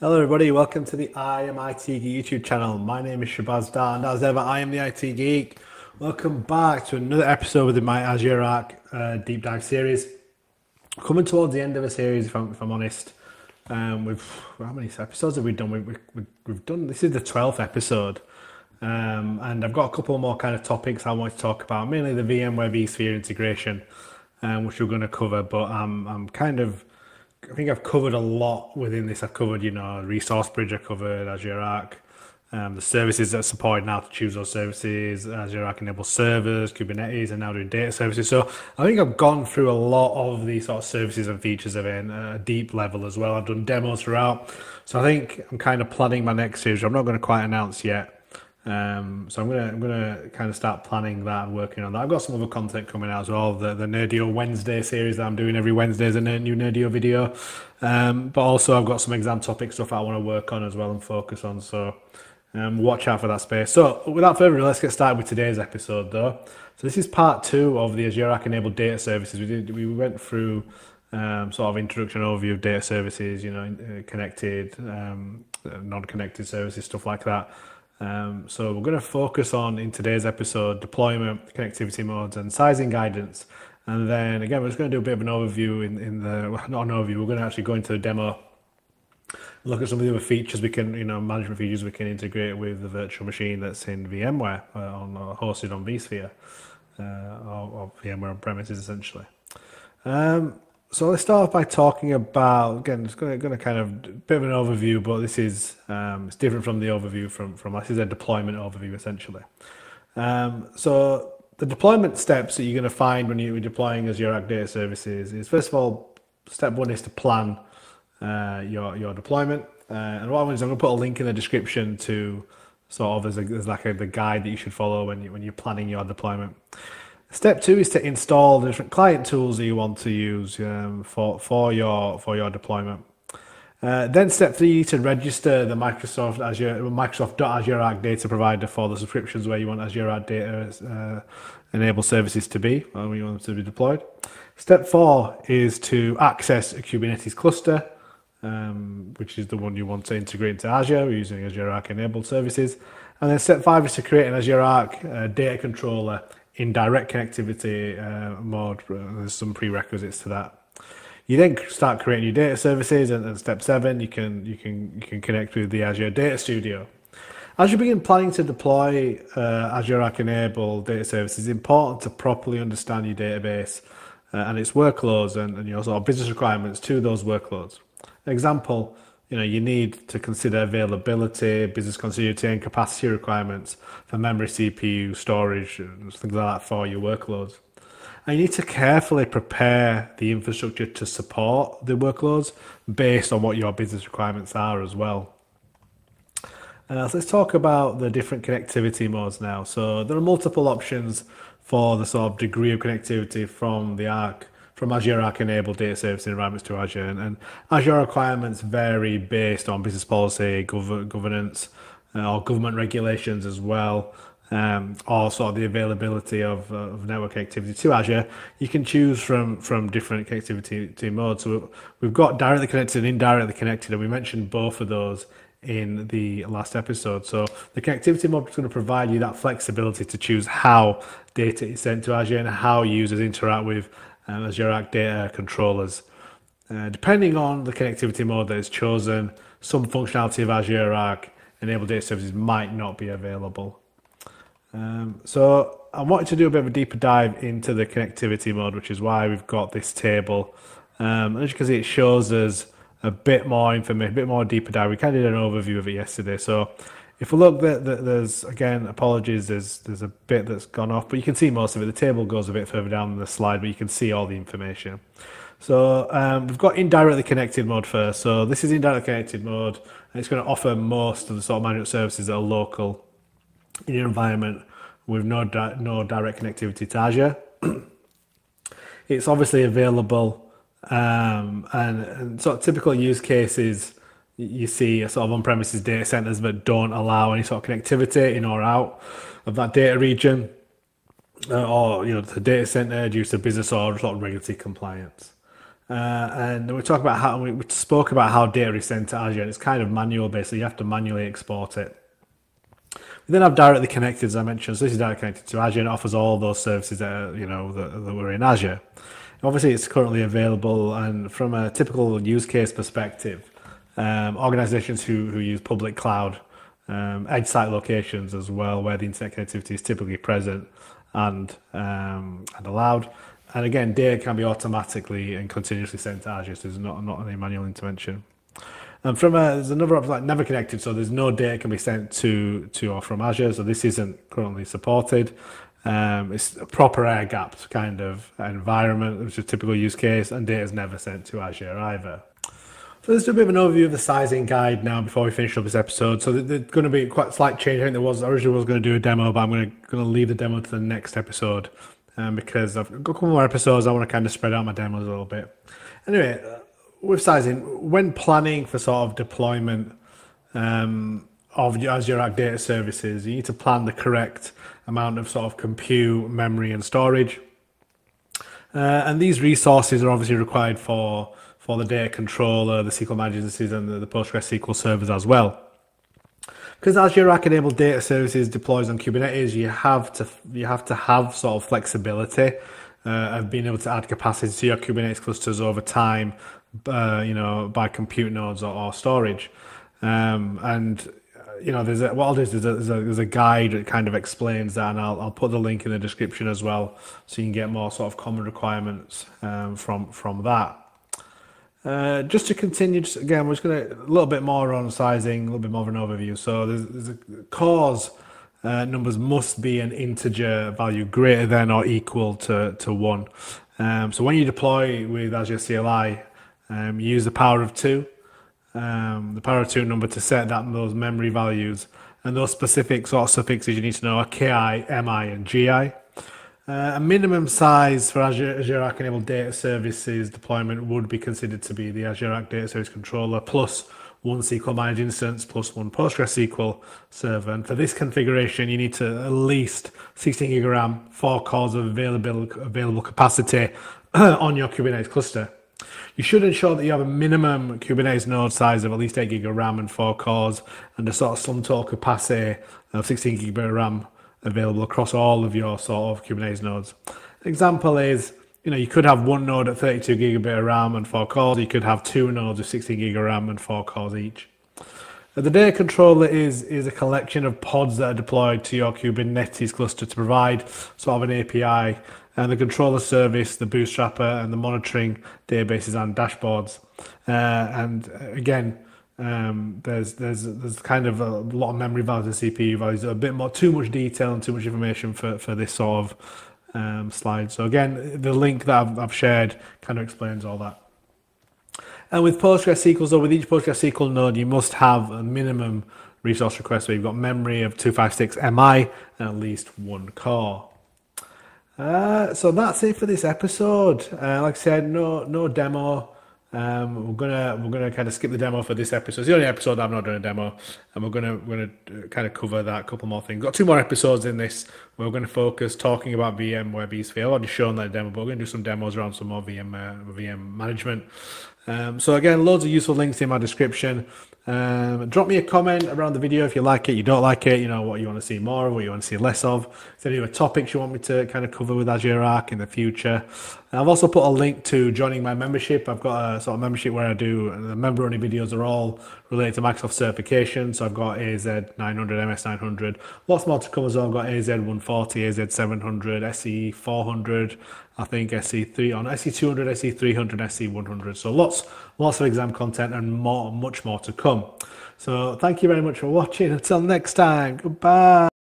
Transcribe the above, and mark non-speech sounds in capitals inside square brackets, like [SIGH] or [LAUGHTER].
Hello, everybody. Welcome to the I Am IT Geek YouTube channel. My name is Shabaz Darr, and as ever, I am the IT Geek. Welcome back to another episode within my Azure Arc uh, deep dive series. Coming towards the end of a series, if I'm, if I'm honest. Um, we've how many episodes have we done? We, we, we've done this is the twelfth episode, um, and I've got a couple more kind of topics I want to talk about. Mainly the VMware vSphere integration, um, which we're going to cover. But I'm I'm kind of I think I've covered a lot within this. I've covered, you know, Resource Bridge, I covered Azure Arc, um, the services that support now to choose those services, Azure Arc enable servers, Kubernetes, and now doing data services. So I think I've gone through a lot of these sort of services and features of it at a deep level as well. I've done demos throughout. So I think I'm kind of planning my next series. I'm not going to quite announce yet um, so I'm gonna I'm gonna kind of start planning that and working on that. I've got some other content coming out as well. The the Nerdio Wednesday series that I'm doing every Wednesday is a new Nerdio video. Um, but also I've got some exam topic stuff I want to work on as well and focus on. So um, watch out for that space. So without further ado, let's get started with today's episode though. So this is part two of the Azure Arc enabled data services. We did we went through um, sort of introduction overview of data services, you know, uh, connected, um, non-connected services, stuff like that. Um, so we're going to focus on in today's episode deployment, connectivity modes, and sizing guidance. And then again, we're just going to do a bit of an overview in, in the not an overview. We're going to actually go into the demo, look at some of the other features we can, you know, management features we can integrate with the virtual machine that's in VMware uh, on uh, hosted on vSphere uh, or, or, VMware on premises essentially. Um, so let's start off by talking about again. It's going to, kind of bit of an overview, but this is um, it's different from the overview from from this is a deployment overview essentially. Um, so the deployment steps that you're going to find when you're deploying Azure Arc Data Services is first of all, step one is to plan uh, your your deployment. Uh, and what I'm going to do is I'm going to put a link in the description to sort of as, a, as like a, the guide that you should follow when you when you're planning your deployment. Step two is to install the different client tools that you want to use um, for for your for your deployment. Uh, then step three, to register the Microsoft Azure Microsoft Azure Arc data provider for the subscriptions where you want Azure Arc data uh, enabled services to be, or when you want them to be deployed. Step four is to access a Kubernetes cluster, um, which is the one you want to integrate into Azure using Azure Arc enabled services. And then step five is to create an Azure Arc uh, data controller in direct connectivity uh, mode. There's some prerequisites to that. You then start creating your data services, and, and step seven, you can you can you can connect with the Azure Data Studio. As you begin planning to deploy uh, Azure Arc enabled data services, it's important to properly understand your database uh, and its workloads and, and your sort of business requirements to those workloads. An example, you know, you need to consider availability, business continuity, and capacity requirements for memory, CPU, storage, and things like that for your workloads. And you need to carefully prepare the infrastructure to support the workloads based on what your business requirements are as well. Uh, so let's talk about the different connectivity modes now. So there are multiple options for the sort of degree of connectivity from the Arc from Azure Arc enabled data service environments to Azure. And, and Azure requirements vary based on business policy, gov- governance, uh, or government regulations as well. Um, or sort of the availability of, uh, of network activity to Azure, you can choose from from different connectivity modes. So we've got directly connected and indirectly connected, and we mentioned both of those in the last episode. So the connectivity mode is going to provide you that flexibility to choose how data is sent to Azure and how users interact with um, Azure Arc data controllers. Uh, depending on the connectivity mode that is chosen, some functionality of Azure Arc enabled data services might not be available. Um, so I wanted to do a bit of a deeper dive into the connectivity mode, which is why we've got this table. Um, as you can see, it shows us a bit more information, a bit more deeper dive. We kind of did an overview of it yesterday. So if we look, there's again apologies. There's there's a bit that's gone off, but you can see most of it. The table goes a bit further down the slide, but you can see all the information. So um, we've got indirectly connected mode first. So this is indirectly connected mode, and it's going to offer most of the sort of management services that are local in your environment with no di- no direct connectivity to Azure. [CLEARS THROAT] it's obviously available, um, and, and sort of typical use cases you see sort of on-premises data centers that don't allow any sort of connectivity in or out of that data region, uh, or you know the data center due to business or sort of regulatory compliance. Uh, and we talk about how we spoke about how data is sent to Azure. And it's kind of manual, basically. You have to manually export it. We then have directly connected, as I mentioned. So this is directly connected to Azure and offers all those services that are, you know that, that were in Azure. Obviously, it's currently available, and from a typical use case perspective, um, organizations who, who use public cloud, um, edge site locations as well, where the internet connectivity is typically present and um, and allowed. And again, data can be automatically and continuously sent to Azure, so there's not not any manual intervention. And from a, there's another option like never connected, so there's no data can be sent to to or from Azure. So this isn't currently supported. Um, it's a proper air gapped kind of environment, which is a typical use case, and data is never sent to Azure either. So let's do a bit of an overview of the sizing guide now before we finish up this episode. So there's going to be quite a slight change. I think there was originally was going to do a demo, but I'm going to, going to leave the demo to the next episode um, because I've got a couple more episodes. I want to kind of spread out my demos a little bit. Anyway, uh, with sizing, when planning for sort of deployment um, of Azure Arc data services, you need to plan the correct amount of sort of compute, memory, and storage. Uh, and these resources are obviously required for for the data controller, the SQL managers, and the, PostgreSQL servers as well. Because Azure Arc enabled data services deploys on Kubernetes, you have to you have to have sort of flexibility uh, of being able to add capacity to your Kubernetes clusters over time, uh, you know, by compute nodes or, or storage. Um, and you know, there's a, what I'll do is there's a, there's a, there's a guide that kind of explains that, and I'll, I'll put the link in the description as well, so you can get more sort of common requirements um, from from that. Uh, just to continue, just again, we're just going to a little bit more on sizing, a little bit more of an overview. So there's, there's a cores uh, numbers must be an integer value greater than or equal to, to one. Um, so when you deploy with Azure CLI, um, you use the power of two, um, the power of two number to set that those memory values and those specific sort of suffixes you need to know are ki, mi, and gi. Uh, a minimum size for Azure, Azure Arc enabled data services deployment would be considered to be the Azure Arc Data Service Controller plus one SQL managed instance plus one PostgreSQL server. And for this configuration, you need to at least 16 gig RAM, four cores of available, available capacity [CLEARS THROAT] on your Kubernetes cluster. You should ensure that you have a minimum Kubernetes node size of at least 8 gig of RAM and 4 cores and a sort of sum total capacity of 16 gig of RAM available across all of your sort of Kubernetes nodes. Example is, you know, you could have one node at 32 gigabit of RAM and four cores. You could have two nodes with 16 gig of RAM and four cores each. The data controller is, is a collection of pods that are deployed to your Kubernetes cluster to provide sort of an API and the controller service, the bootstrapper, and the monitoring databases and dashboards. Uh, and again, um, there's there's there's kind of a lot of memory values and CPU values, a bit more too much detail and too much information for, for this sort of um, slide. So again, the link that I've, I've shared kind of explains all that. And with PostgreSQL, so with each PostgreSQL node, you must have a minimum resource request where you've got memory of 256 MI and at least one core. Uh, so that's it for this episode. Uh, like I said, no no demo. Um, we're gonna we're gonna kind of skip the demo for this episode. It's the only episode I'm not doing a demo, and we're gonna we're gonna uh, kind of cover that couple more things. Got two more episodes in this. We're to focus talking about VM VMware vSphere. I've already shown that demo, but we're to do some demos around some more VM uh, VM management. Um, so again, loads of useful links in my description. Um, drop me a comment around the video if you like it, you don't like it, you know, what you want to see more of, what you want to see less of. If there any other topics you want me to kind of cover with Azure Arc in the future. And I've also put a link to joining my membership. I've got a sort of membership where I do the member only videos are all related to Microsoft certification. So I've got AZ 900, MS 900, lots more to come as well. I've got AZ 140, AZ 700, SC 400, I think SE3 on SC200, SC300, SC100. So lots, lots of exam content and more, much more to come. So thank you very much for watching. Until next time, goodbye.